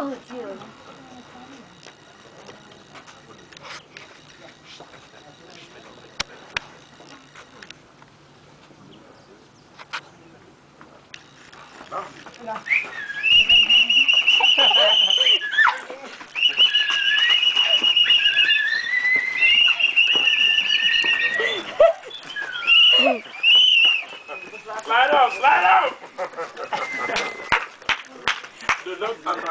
Oh, it's you. slide out, slide out!